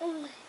Oh my.